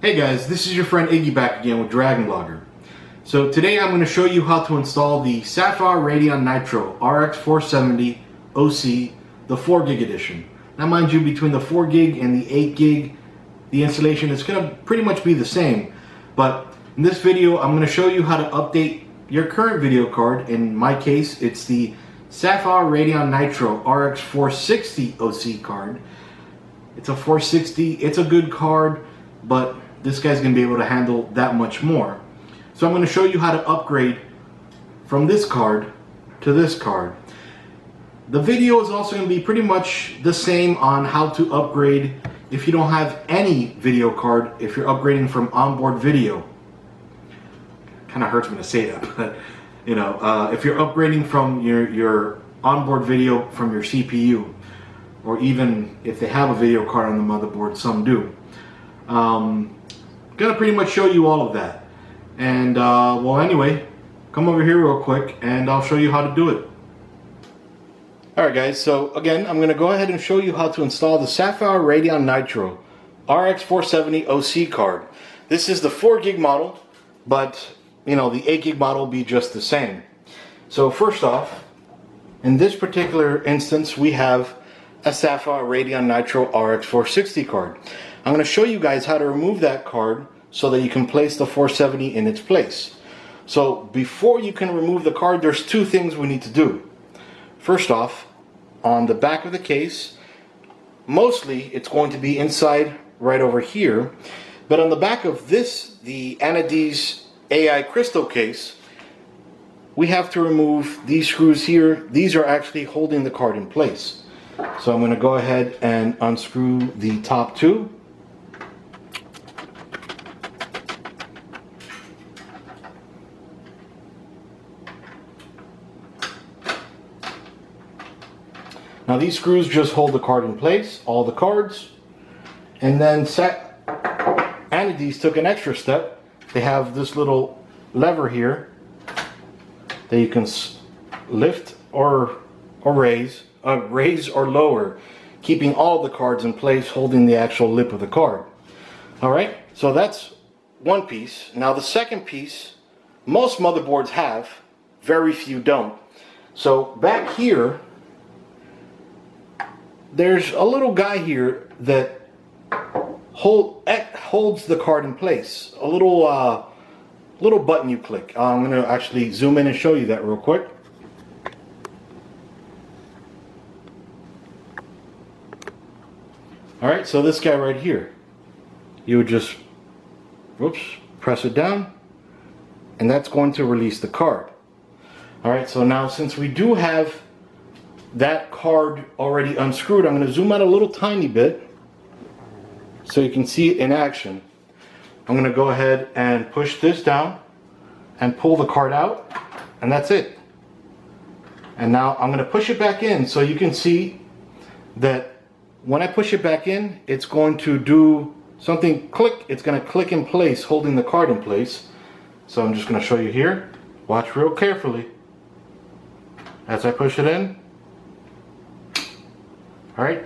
Hey guys, this is your friend Iggy back again with Dragon Blogger. So today I'm going to show you how to install the Sapphire Radeon Nitro RX 470 OC, the 4 gig edition. Now mind you, between the 4 gig and the 8 gig, the installation is going to pretty much be the same. But in this video, I'm going to show you how to update your current video card. In my case, it's the Sapphire Radeon Nitro RX 460 OC card. It's a 460, it's a good card, but this guy's gonna be able to handle that much more. So I'm gonna show you how to upgrade from this card to this card. The video is also gonna be pretty much the same on how to upgrade if you don't have any video card, if you're upgrading from onboard video. Kind of hurts me to say that, but you know, uh, if you're upgrading from your, your onboard video from your CPU, or even if they have a video card on the motherboard, some do. Um, gonna pretty much show you all of that. And uh, well, anyway, come over here real quick and I'll show you how to do it. Alright guys, so again, I'm gonna go ahead and show you how to install the Sapphire Radeon Nitro RX 470 OC card. This is the 4 gig model, but you know, the 8 gig model will be just the same. So first off, in this particular instance, we have a Sapphire Radeon Nitro RX 460 card. I'm going to show you guys how to remove that card so that you can place the 470 in its place. So before you can remove the card, there's two things we need to do. First off, on the back of the case, mostly it's going to be inside right over here, but on the back of this, the Anidees AI crystal case, we have to remove these screws here. These are actually holding the card in place. So I'm going to go ahead and unscrew the top two. Now these screws just hold the card in place, all the cards. And then set, Anidees took an extra step they have this little lever here that you can lift or or raise, uh, raise or lower, keeping all the cards in place, holding the actual lip of the card. All right, so that's one piece. Now the second piece, most motherboards have, very few don't. So back here, there's a little guy here that hold, holds the card in place. A little, uh, little button you click. Uh, I'm going to actually zoom in and show you that real quick. Alright, so this guy right here, you would just, whoops, press it down, and that's going to release the card. Alright, so now since we do have that card already unscrewed, I'm going to zoom out a little tiny bit so you can see it in action. I'm going to go ahead and push this down and pull the card out and that's it. And now I'm going to push it back in so you can see that when I push it back in, it's going to do something click. It's going to click in place, holding the card in place. So I'm just going to show you here. Watch real carefully. As I push it in. All right.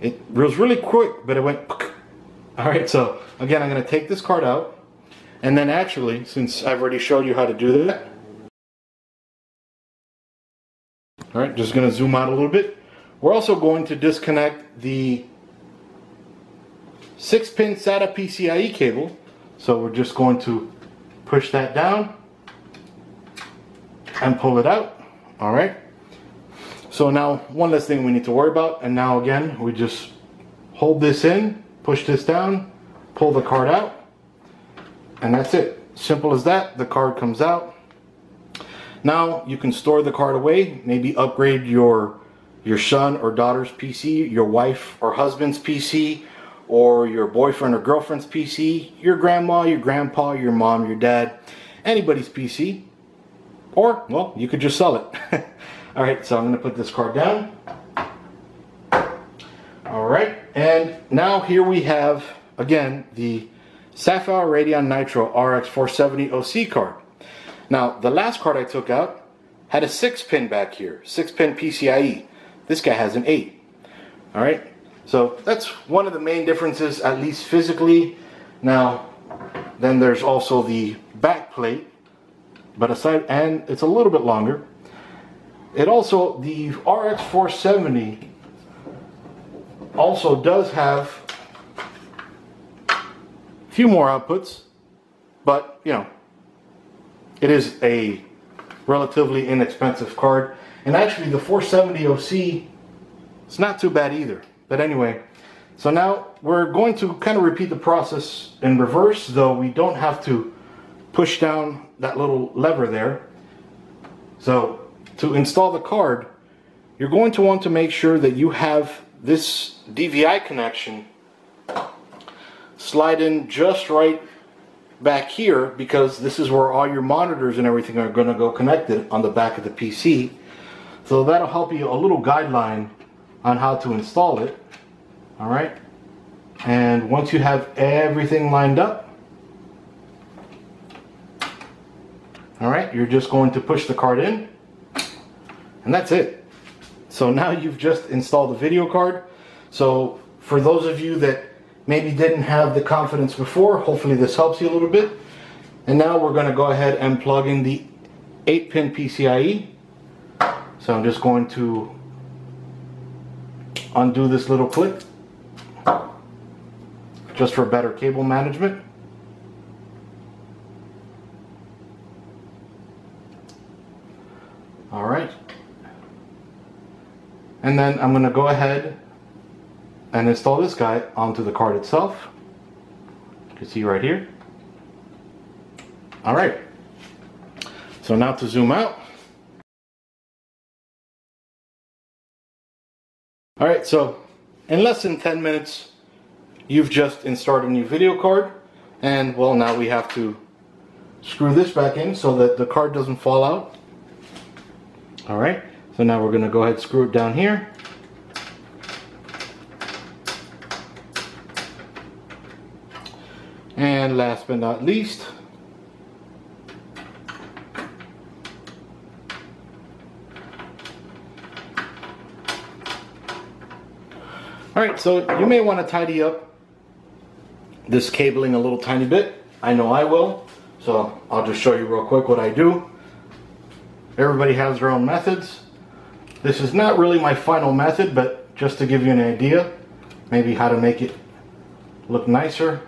It was really quick, but it went all right, so again, I'm going to take this card out. And then actually, since I've already showed you how to do that, all right, just going to zoom out a little bit. We're also going to disconnect the 6-pin SATA PCIe cable. So we're just going to push that down and pull it out. All right. So now one less thing we need to worry about. And now again, we just hold this in push this down, pull the card out, and that's it. Simple as that, the card comes out. Now you can store the card away, maybe upgrade your your son or daughter's PC, your wife or husband's PC, or your boyfriend or girlfriend's PC, your grandma, your grandpa, your mom, your dad, anybody's PC. Or, well, you could just sell it. All right, so I'm to put this card down. All right, and now here we have, again, the Sapphire Radeon Nitro RX 470 OC card. Now, the last card I took out had a 6-pin back here, 6-pin PCIe. This guy has an 8. All right, so that's one of the main differences, at least physically. Now, then there's also the back plate, but aside, and it's a little bit longer. It also, the RX 470 also does have a few more outputs, but you know, it is a relatively inexpensive card. And actually the 470 OC, it's not too bad either. But anyway, so now we're going to kind of repeat the process in reverse, though we don't have to push down that little lever there. So to install the card, you're going to want to make sure that you have this DVI connection slide in just right back here because this is where all your monitors and everything are going to go connected on the back of the PC. So that'll help you a little guideline on how to install it. All right. And once you have everything lined up, all right, you're just going to push the card in and that's it. So now you've just installed the video card. So for those of you that maybe didn't have the confidence before, hopefully this helps you a little bit. And now we're going to go ahead and plug in the 8 pin PCIe. So I'm just going to undo this little clip just for better cable management. All right. And then I'm going to go ahead and install this guy onto the card itself. You can see right here. All right. So now to zoom out. All right, so in less than 10 minutes, you've just installed a new video card. And well, now we have to screw this back in so that the card doesn't fall out. All right. So now we're going to go ahead and screw it down here. And last but not least, Alright, so you may want to tidy up this cabling a little tiny bit. I know I will. So I'll just show you real quick what I do. Everybody has their own methods. This is not really my final method, but just to give you an idea, maybe how to make it look nicer.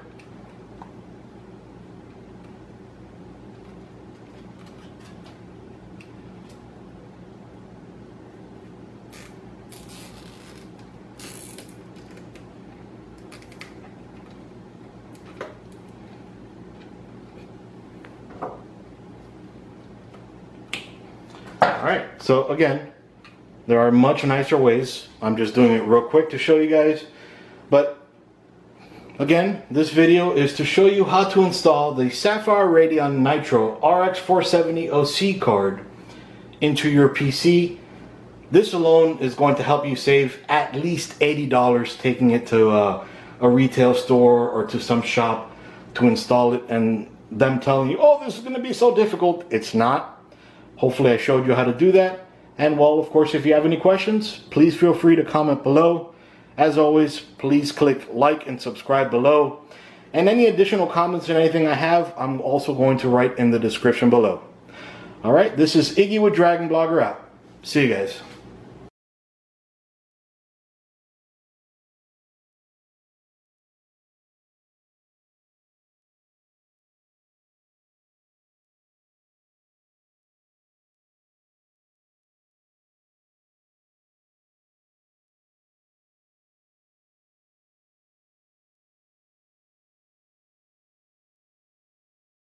All right, so again, there are much nicer ways. I'm just doing it real quick to show you guys. But again, this video is to show you how to install the Sapphire Radeon Nitro RX 470 OC card into your PC. This alone is going to help you save at least $80 taking it to a, a retail store or to some shop to install it and them telling you, oh, this is going to be so difficult. It's not. Hopefully I showed you how to do that. And well, of course, if you have any questions, please feel free to comment below. As always, please click like and subscribe below. And any additional comments or anything I have, I'm also going to write in the description below. All right, this is Iggy with Dragon Blogger out. See you guys.